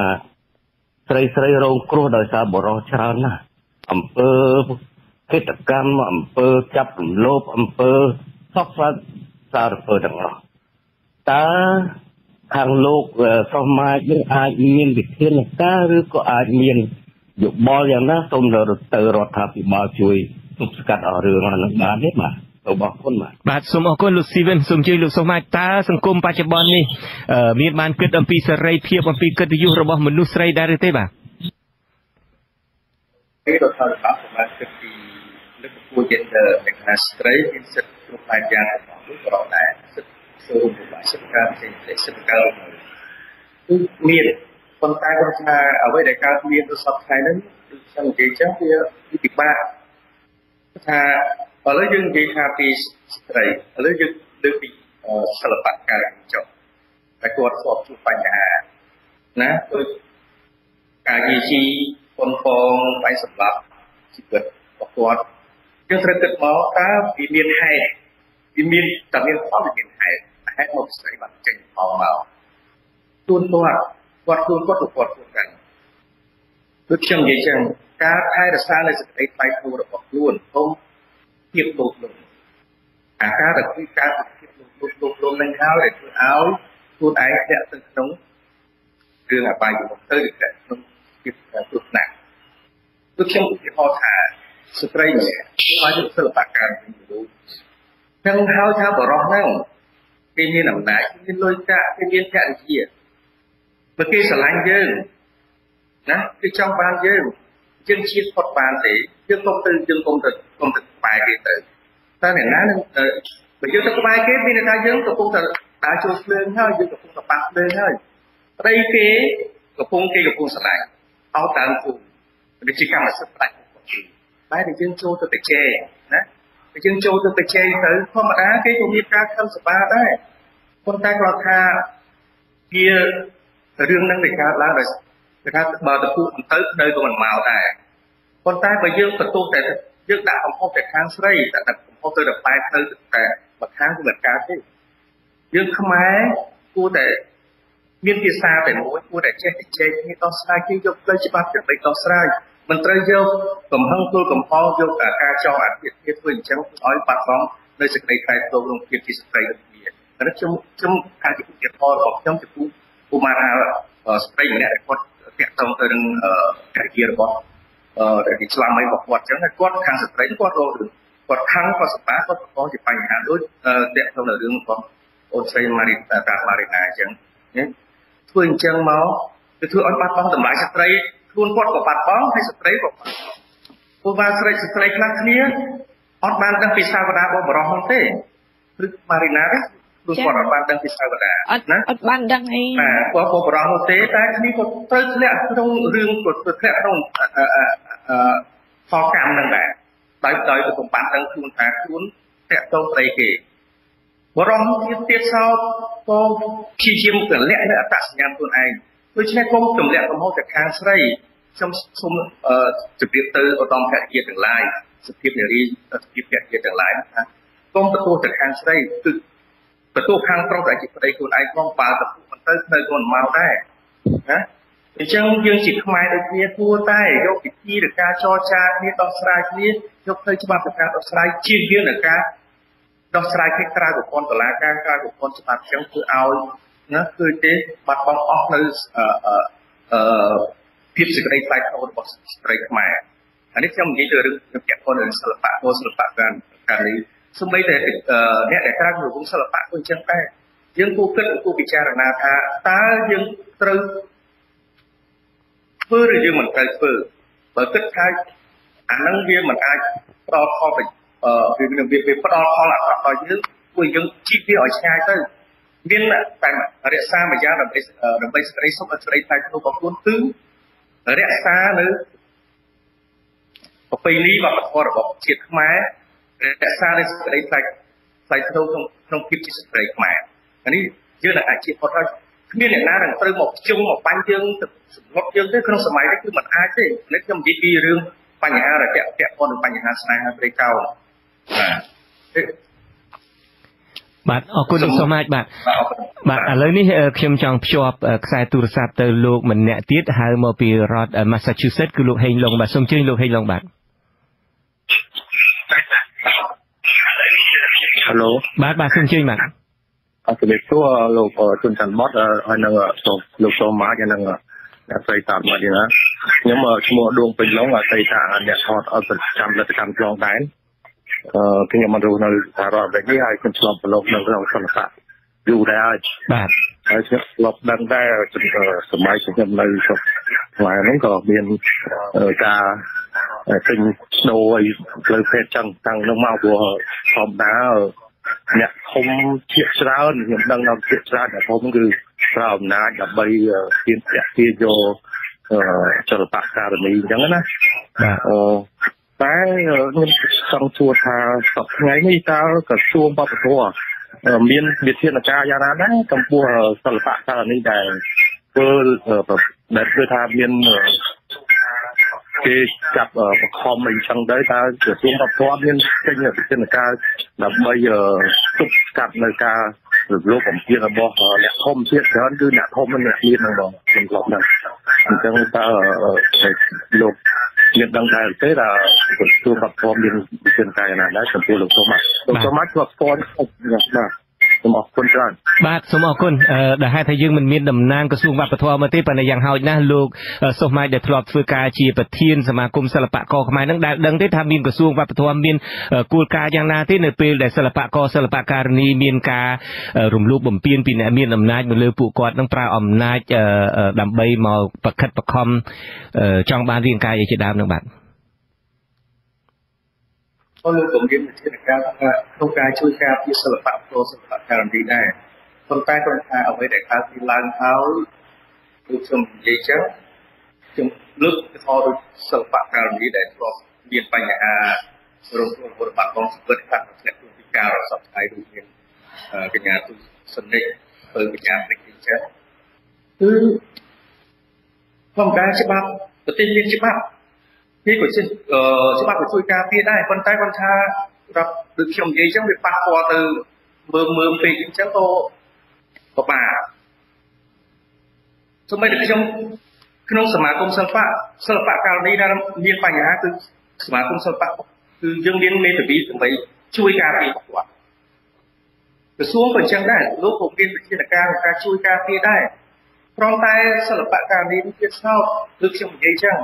ស្រីស្រីរងគ្រោះដោយសារបរោះច្រើនណាស់អំពើកេតកម្មអំពើចាប់រំលោភអំពើសពសារពើទាំងអស់ តើខាងលោកសមាជយើងអាចមានវិធានការឬក៏អាចមានយោបល់យ៉ាងណាសូមទៅរដ្ឋាភិបាលជួយទប់ស្កាត់អស់រឿងហ្នឹងបានទេបាទសូមអរគុណបាទបាទសូមអរគុណលោកស៊ីវិនសូមជឿលោកសុមាតតើសង្គមបច្ចុប្បន្ននេះមានបានគិតអំពីសេរីភាពអំពីកិត្តិយសរបស់មនុស្សស្រីដែរឬទេបាទពេលរដ្ឋាភិបាលសម្រាប់គិតពីលើកកម្ពស់ gender នៃខាងស្រីមានសិទ្ធិគ្រប់បែបយ៉ាងរបស់លោកក៏ដែរសិទ្ធិ ចូលរួមរបស់សិទ្ធិការផ្សេងៗសិទ្ធិការគឺមានប៉ុន្តែគាត់ថាអ្វីដែលកើតមានទៅសពថ្ងៃហ្នឹងគឺខ្ញុំនិយាយចឹងវាពិបាកថាឥឡូវយើងនិយាយថាពីស្ត្រីឥឡូវយើងលើកពីសិល្បៈការចុះតែគាត់ស្បជួបបញ្ហាណាដូចការយីជីប៉ុនផងបាយសម្រាប់ជីវិតរបស់គាត់យើងត្រូវគិតមកតើវាមានហេតុវាមានតែមានផលវាមានហេតុ ហេតុមកស្រីបានចេញផងមកទួនគាត់គាត់ខ្លួនគាត់ទៅគាត់ខ្លួនกันដូចខ្ញុំនិយាយចឹងការថែរក្សានៅសេចក្តីថ្លៃថ្នូររបស់ខ្លួនកុំភាពលោភលន់អាការដែលគឺការភាពលោភលោភលន់នឹងហើយដែលធ្វើឲ្យខ្លួនឯងធ្លាក់ទៅក្នុងរឿងអបាយមុខទៅទៅក្នុងភាពគ្រោះថ្នាក់ដូចខ្ញុំឧទាហរណ៍ថាស្ត្រីម្នាក់ឲ្យសិល្បកម្មវិញមនុស្សទាំងហើយថាបរោះហ្នឹង គេមានអំណាចគេមានលុយកាក់គេមានចរិយាបើគេស្រឡាញ់យើងណាគេចង់បានយើងយើងជៀសផុតបានទេយើងកុំទៅយើងកុំទៅកុំទៅក្បែរគេទៅតែអ្នកណានឹងបើយើងទៅក្បែរគេមានន័យថាយើងកំពុងតែដើរចូលភ្លើងហើយយើងកំពុងតែប៉ះភ្លើងហើយប្តីគេកំពុងគេកំពុងស្រឡាញ់អោតដើមគូនេះជាកម្មសិទ្ធិផ្ដាច់របស់គេតែតែយើងចូលទៅប្រជែងណាតែ យើងចូលទៅប្រជែងទៅធម្មតាគេក៏មានការខឹងសម្បាដែរប៉ុន្តែគាត់ថាវារឿងហ្នឹងវាកើតឡើងដោយគេថាបើទៅពួកមិនទៅនៅក៏មិនមកដែរប៉ុន្តែបើយើងបន្ទោសតែយើងដាក់កំហុសតែខាងស្រីតែកំហុសទៅតែបែបទៅតែមួយខាងគឺមិនកើតទេយើងខ្មែរគួរតែមានភាសាតែមួយគួរតែចេះតែជែកគ្នាដោះស្រាយគ្នាយកផ្លូវច្បាប់ដើម្បីដោះស្រាយ មិនត្រូវយកកំហឹងទល់កំហល់យកតែការចោទអធិភាពធ្វើអញ្ចឹងឲ្យបាត់បង់នៅសេចក្តីថ្លៃថ្នូរក្នុងភាពជាស្ត្រីដូចគ្នាតែខ្ញុំខ្ញុំការជាឧទាហរណ៍របស់ខ្ញុំចំពោះឧមាថាស្ត្រីម្នាក់ដែលគាត់តាក់ទងទៅនឹងកិរិយារបស់អឺដែលឆ្លាមអីរបស់គាត់អញ្ចឹងគាត់ខាងស្ត្រីគាត់រករឿងគាត់ខាងគាត់សម្បាគាត់ប្រកបជាបញ្ហាដូចតាក់ទងនៅរឿងរបស់អូនស្រីម៉ារីតាម៉ារីណាអញ្ចឹងធ្វើអញ្ចឹងមកគឺធ្វើឲ្យបាត់បង់តម្លៃស្ត្រី ខ្លួនគាត់ក៏បាត់បង់ហើយស្ត្រីក៏បាត់ព្រោះว่าស្រីស្ត្រីខ្លះគ្នាអត់បានដឹងពីសាវតារបស់បរោះនោះទេឬម៉ារីណាទេព្រោះគាត់អត់បានដឹងពីសាវតាណាអត់បានដឹងអីបាទគាត់ក៏បរោះនោះទេតែគ្នាគាត់ត្រូវធ្លាក់ក្នុងរឿងគាត់ធ្លាក់ក្នុងអឺផលកម្មនឹងដែរដោយដោយទៅកំបាត់ដឹងខ្លួនថាខ្លួនតាក់ទងស្រីគេបរោះទៀតទៀតសោតក៏ព្យាយាមទម្លាក់នៅអត្តសញ្ញាណខ្លួនឯង ដូច្នេះគុំទម្លាក់កំហុសទៅខាងស្រីខ្ញុំសូមជម្រាបទៅឧត្តមភរិយាទាំងឡាយសភាពនារីសភាពភរិយាទាំងឡាយថាគុំទទួលទៅខាងស្រីគឺទទួលខាងប្រុសដែលជាប្តីខ្លួនឯងផងបើទទួលមិនទៅនៅខ្លួនមកដែរណាអញ្ចឹងយើងជាខ្មែរដូចគ្នាគួរតែយកវិធីនៃការចរចាគ្នាដោះស្រាយគ្នាយកផ្លូវច្បាប់ទៅការដោះស្រាយជាងយើងនឹងការដោះស្រាយគ្នាក្រៅប្រព័ន្ធតុលាការក្រៅប្រព័ន្ធច្បាប់អញ្ចឹងគឺឲ្យ ណាគឺទេបាត់បង់អស់នៅអឺអឺភាពសេចក្តីថ្លៃថ្នូររបស់ស្ត្រីខ្មែរអានេះខ្ញុំនិយាយទៅរឿងពាក់ព័ន្ធនឹងសិល្បៈគោសិល្បៈការការនេះសូម្បីតែអ្នកដែលក្រៅរវងសិល្បៈក៏អញ្ចឹងដែរយើងគួរគិតគួរពិចារណាថាតើយើងត្រូវធ្វើឬយើងមិនត្រូវធ្វើបើគិតថាអានឹងវាមិនអាចផ្ដល់ផលប្រអឺវាវាផ្ដល់ផលអាក្រក់ដល់យើងគួរយើងជីកវាឲ្យឆ្ងាយទៅ មានតែរក្សាមួយយ៉ាងដើម្បីដើម្បីសេចក្តីសុខឲ្យសេចក្តីថ្លៃថ្នូររបស់ខ្លួនគឺរក្សានៅប្រពៃណីវប្បធម៌របស់ជាតិខ្មែររក្សានៅសេចក្តីថ្លៃថ្លៃថ្នូរក្នុងក្នុងភាពជាស្ត្រីខ្មែរអានេះយើងនឹងអាចជាផុតហើយគ្មានអ្នកណានឹងត្រូវមកជុំមកបាញ់យើងទៅសម្លុតយើងទេក្នុងសម័យនេះគឺមិនអាចទេនេះខ្ញុំនិយាយពីរឿងបញ្ហារយៈពាក់ព័ន្ធនឹងបញ្ហាស្នេហាព្រៃកោបាទ បាទអរគុណលោកសុមាចបាទបាទឥឡូវនេះខ្ញុំចង់ភ្ជាប់ខ្សែទូរស័ព្ទទៅលោកម្នាក់ទៀតហៅមកពីរដ្ឋ Massachusetts គឺលោកហេងឡុងបាទសូមជើញលោកហេងឡុងបាទហៅឡូបាទបាទសូមជឿបាទអរគុណសួរលោកជុនច័ន្ទបតហើយនឹងលោកសូម៉ាហើយនឹងអ្នកស្រីតាមកនេះណាខ្ញុំឈ្មោះដួងពេញឡុងអតីតអ្នកថតអត់ប្រចាំលទ្ធកម្មខ្លងដែនអឺ ខ្ញុំមករស់នៅសហរដ្ឋអាមេរិកនេះហើយខ្ញុំឆ្លងប្រឡូកនៅក្នុងសន្តិភាពយូរដែរហើយបាទហើយខ្ញុំឆ្លប់ដឹងដែរសម័យខ្ញុំនៅស្រុកខ្មែរហ្នឹងក៏មានការទិញស្នូឲ្យផ្លូវភេទចឹងតាំងនោះមកព្រោះធម្មតាអ្នកធំជាច្រើនខ្ញុំដឹងថាជាច្រើនអ្នកធំគឺប្រើអំណាចដើម្បីទាមទារទាយកចលបៈការនីអញ្ចឹងណាបាទអឺ តែខ្ញុំចង់សួរថាសប្តាហ៍ថ្ងៃនេះតើក្រសួងវប្បធម៌មានវិធានការយ៉ាងណាដែរចំពោះសិល្បៈការនីដែលធ្វើដែលគឺថាមានគេចាប់បខំអីចឹងទៅតើក្រសួងវប្បធម៌មានចេញវិធានការដើម្បីទប់ស្កាត់នៅការរំ លោភបំពានរបស់អ្នកធំជាតិច្រើនគឺអ្នកធំនិងអ្នកមានហ្នឹងបងខ្ញុំធ្លាប់ដឹងអញ្ចឹងតើលោកមានដឹងដែរទេថាក្រសួងវប្បធម៌មានវិធានការយ៉ាងណាដែរចំពោះលោកសូម៉ាលោកសូម៉ាធ្លាប់ស្គាល់បាទ សូមអរគុណច្រើនបាទសូមអរគុណដែលហេតុថាយើងមិនមានតំណាងក្រសួងវប្បធម៌មកទេប៉ុន្តែយ៉ាងហោចណាស់លោកសុសម៉ៃដែលធ្លាប់ធ្វើការជាប្រធានសមាគមសិល្បករខ្មែរនឹងដែលដឹងទេថាមានក្រសួងវប្បធម៌មានគោលការណ៍យ៉ាងណាទេនៅពេលដែលសិល្បករសិល្បករនីមានការរំលោភបំពានពីអ្នកមានអំណាចមកលើពួកគាត់នឹងប្រើអំណាចដើម្បីមកប្រខិតប្រខំចង់បានរាងកាយឲ្យជាដើមនឹងបាទ ក៏លើកគម្រាមវិធានការក្នុងការជួយការពារសិល្បៈផ្ទាល់សិល្បៈការនីដែរប៉ុន្តែគាត់ថាអ្វីដែលកើតពីឡើងហើយដូចខ្ញុំនិយាយចឹងខ្ញុំលើកទៅថតដូចសិល្បៈការនីដែលធ្លាប់មានបញ្ហារងគ្រោះរបស់បាត់បង់ជីវិតខាត់ធ្លាក់ពីការរស័ព្ទថ្ងៃដូចមានកញ្ញាទុសនិកធ្វើកញ្ញាព្រិចចឹងគឺធម្មតាច្បាប់ប្រទេសមានច្បាប់ គេក៏ចេះច្បាប់ក៏ជួយការពារដែរប៉ុន្តែគាត់ថារាប់ដូចខ្ញុំនិយាយអញ្ចឹងវាប៉ះពាល់ទៅមើមមើមពេកអញ្ចឹងក៏ពិបាកសូម្បីតែខ្ញុំក្នុងសមាគមសិល្បៈសិល្បៈកាលនេះដែលមានបញ្ហាគឺសមាគមសិល្បៈគឺយើងមានមេធាវីដើម្បីជួយការពារគាត់ក្រសួងក៏អញ្ចឹងដែរលោកក៏មានវិធានការក្នុងការជួយការពារដែរព្រមតែសិល្បៈកាលនេះវាស្ងោតគឺខ្ញុំនិយាយអញ្ចឹង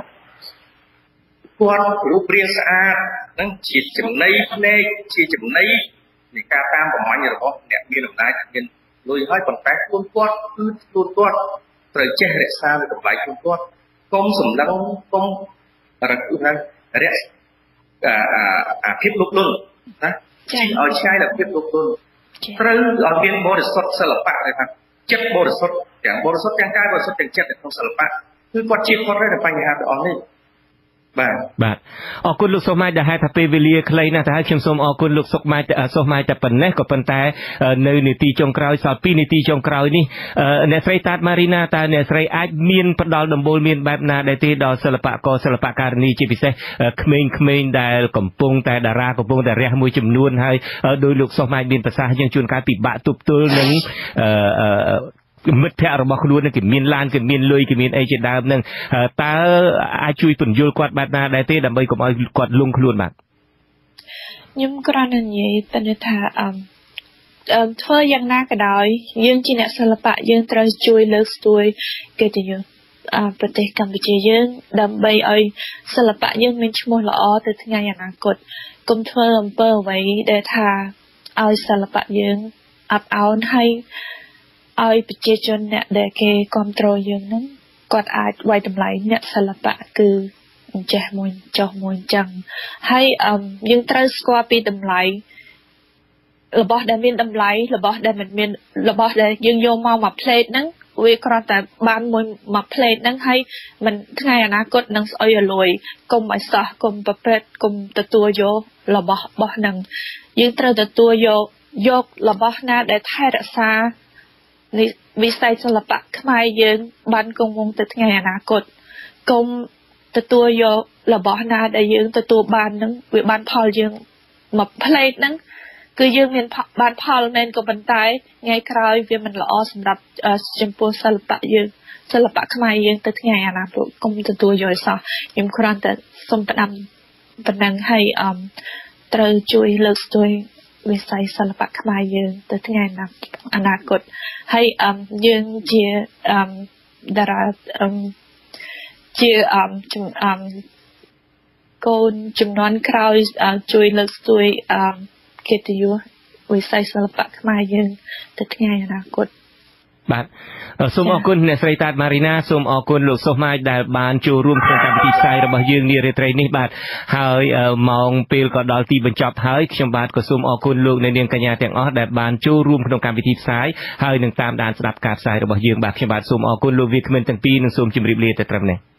គាត់រូបរាងស្អាតនឹងជាចំណីភ្នែកជាចំណីនៃការតាមប្រមាញ់របស់អ្នកមានអំណាចមានលុយហើយប៉ុន្តែខ្លួនគាត់គឺខ្លួនគាត់ត្រូវចេះរក្សានៅតម្លៃខ្លួនគាត់កុំសម្លឹងកុំរករកអាភាពលុបលុនណាចាឲ្យឆ្ងាយដល់ភាពលុបលុនត្រូវឲ្យមានបរិសុទ្ធសិល្បៈដែរថាចិត្តបរិសុទ្ធទាំងបរិសុទ្ធទាំងកាយបរិសុទ្ធទាំងចិត្តក្នុងសិល្បៈគឺគាត់ជាគាត់ទៅបញ្ហាទាំងអស់នេះ បាទបាទអរគុណលោកសុខម៉ាយដែលហេតុថាពេលវេលាខ្លីណាស់ទៅហើយខ្ញុំសូមអរគុណលោកសុខម៉ាយសុខម៉ាយតែប៉ុណ្ណេះក៏ប៉ុន្តែនៅនីតិចុងក្រោយសល់2នីតិចុងក្រោយនេះអ្នកស្រីតាតម៉ារីណាតើអ្នកស្រីអាចមានផ្ដល់ដំបូលមានបែបណាដែរទេដល់សិល្បករសិល្បករនីជាពិសេសក្មេងៗដែលកំពុងតែតារាកំពុងតែរះមួយចំនួនហើយដោយលោកសុខម៉ាយមានប្រសាសន៍យើងជួនកាលពិបាកទប់ទល់នឹង មិត្តភ័ក្តិរបស់ខ្លួននឹងគេមានឡានគេមានលុយគេមានអីជាដើមនឹងតើអាចជួយពន្យល់គាត់បែបណាដែរទេដើម្បីកុំឲ្យគាត់លងខ្លួនបាទខ្ញុំគ្រាន់តែនិយាយទៅថាអឺធ្វើយ៉ាងណាក៏ដោយយើងជាអ្នកសិល្បៈយើងត្រូវជួយលើកស្ទួយកិត្តិយសប្រទេសកម្ពុជាយើងដើម្បីឲ្យសិល្បៈយើងមានឈ្មោះល្អទៅថ្ងៃអនាគតកុំធ្វើអំពើអ្វីដែលថាឲ្យសិល្បៈយើងអាប់អោនហើយ ឲ្យប្រជាជនអ្នកដែលគេគ្រប់គ្រងយើងហ្នឹងគាត់អាចវាយតម្លៃអ្នកសិល្បៈគឺអញ្ចេះមួយចុះមួយអញ្ចឹងហើយអឺយើងត្រូវស្គាល់ពីតម្លៃរបស់ដែលមានតម្លៃរបស់ដែលមិនមានរបស់ដែលយើងយកមកមួយផ្លេតហ្នឹងវាគ្រាន់តែបានមួយមួយផ្លេតហ្នឹងហើយមិនថ្ងៃអនាគតនឹងស្អុយរលួយកុំឲ្យសោះកុំប្រព្រឹត្តកុំទទួលយករបស់របស់ហ្នឹងយើងត្រូវទទួលយកយករបស់ណាដែលថែរក្សា វិស័យសិល្បៈខ្មែរយើងបានគង់វង្សទៅថ្ងៃអនាគតកុំទទួលយករបស់ណាដែលយើងទទួលបាននឹងវាបានផលយើងមួយផ្លេតហ្នឹងគឺយើងមានបានផលមែនក៏ប៉ុន្តែថ្ងៃក្រោយវាមិនល្អសម្រាប់ចំពោះសិល្បៈយើងសិល្បៈខ្មែរយើងទៅថ្ងៃអនាគតកុំទទួលយកឲ្យសោះខ្ញុំគ្រាន់តែសូមផ្ដាំប៉ុណ្ណឹងឲ្យអមត្រូវជួយលើកស្ទួយ វិស័យសិល្បៈខ្មែរយើងទៅថ្ងៃអនាគតហើយអឺយើងជាអឺតារាអឺជាអឺអឺកូនចំនួនក្រោយជួយលើកស្ទួយអឺកិត្តិយសវិស័យសិល្បៈខ្មែរយើងទៅថ្ងៃអនាគត បាទសូមអរគុណអ្នកស្រីតាតម៉ារីណាសូមអរគុណលោកសុសម៉ាចដែលបានចូលរួមក្នុងកម្មវិធីផ្សាយរបស់យើងនារាត្រីនេះបាទហើយម៉ោងពេលក៏ដល់ទីបញ្ចប់ហើយខ្ញុំបាទក៏សូមអរគុណលោកអ្នកនាងកញ្ញាទាំងអស់ដែលបានចូលរួមក្នុងកម្មវិធីផ្សាយហើយនឹងតាមដានស្ដាប់ការផ្សាយរបស់យើងបាទខ្ញុំបាទសូមអរគុណលោកវាគ្មិនទាំងពីរនិងសូមជម្រាបលាទៅត្រឹមនេះ